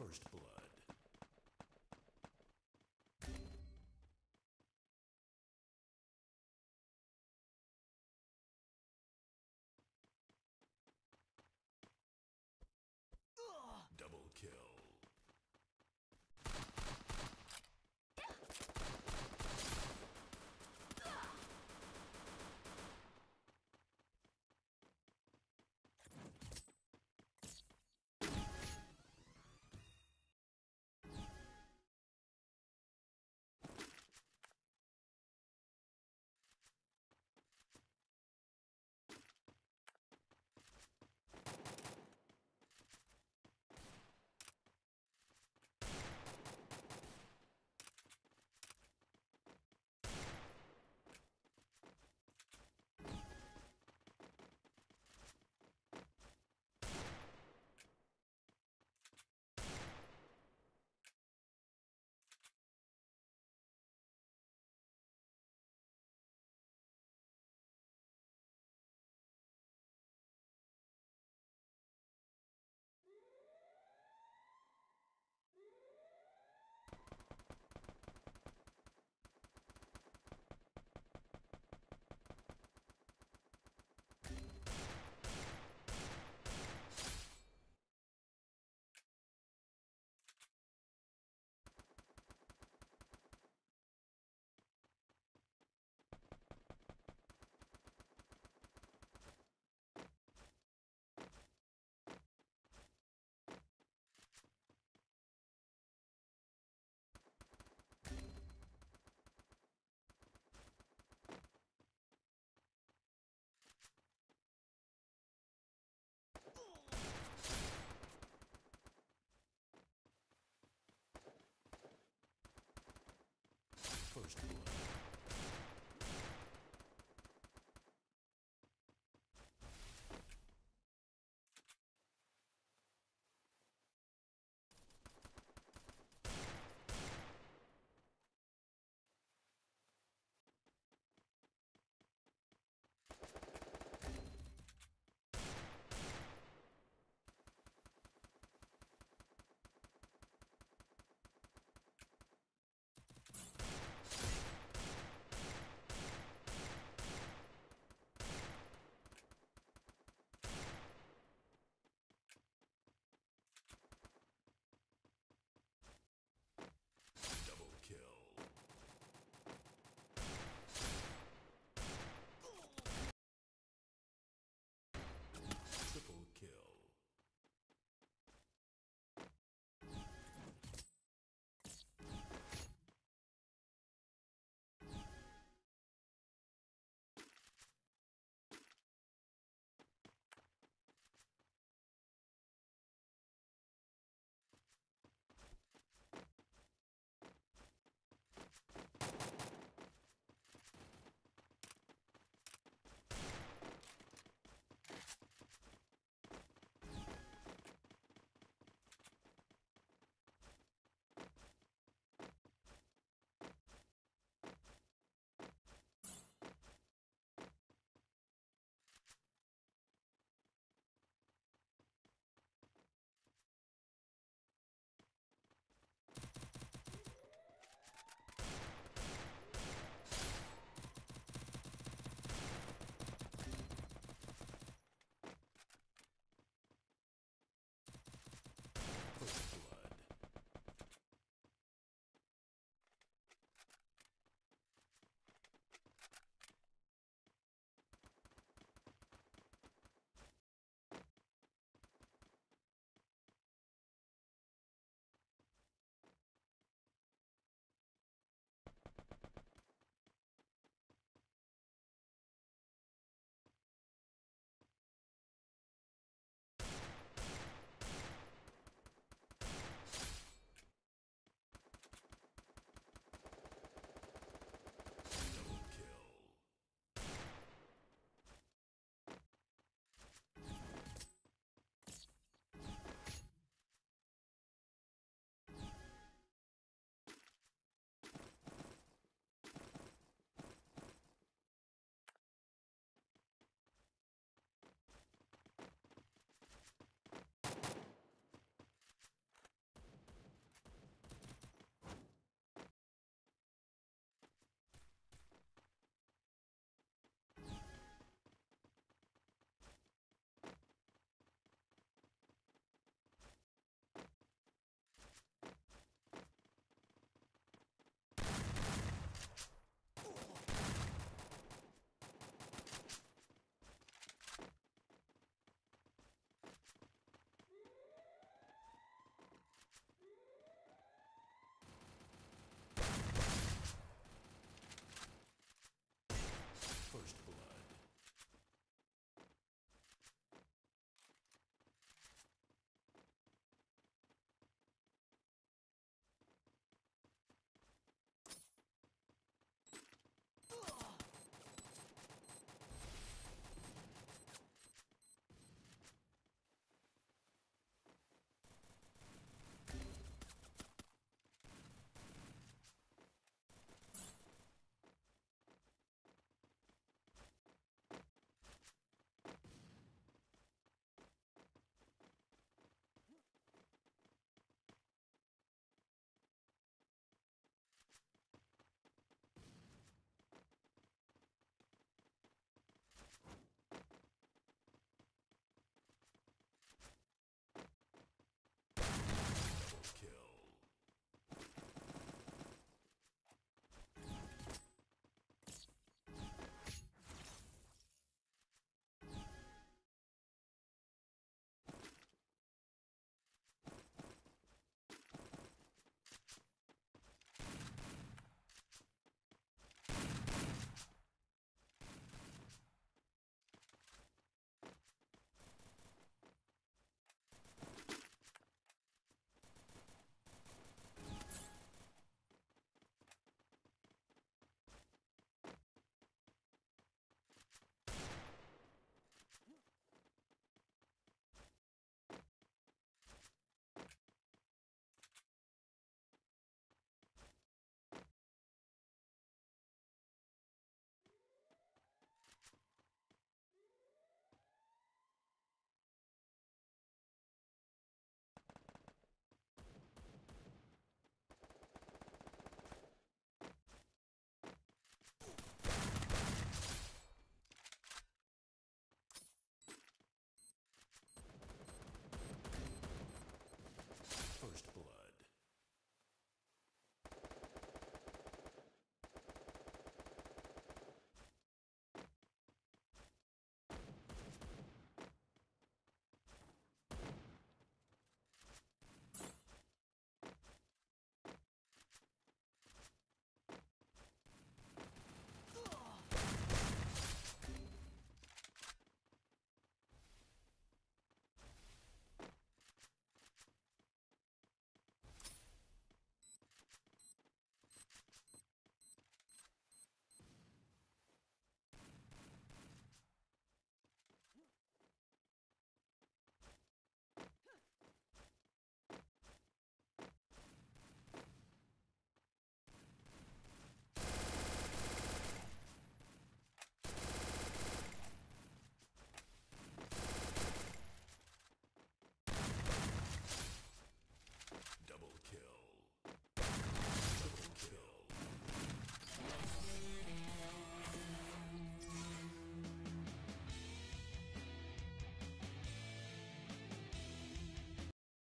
First Blood. first duel.